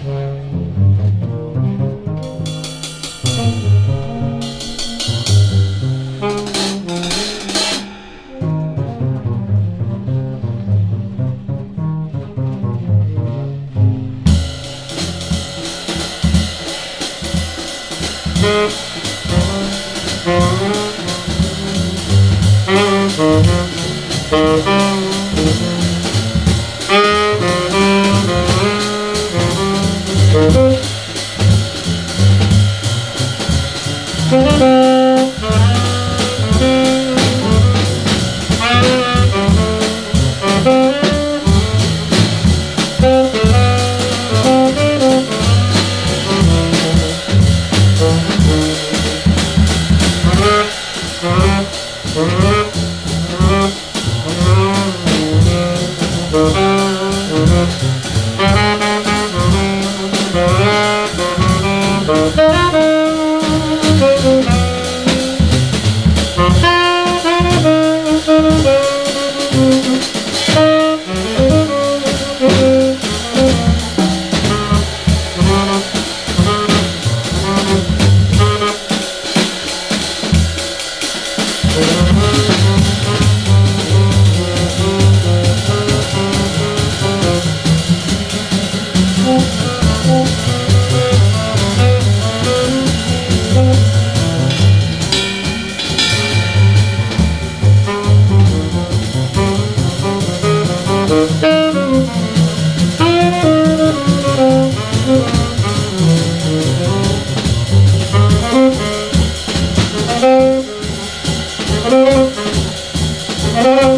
Wow. Thank Oh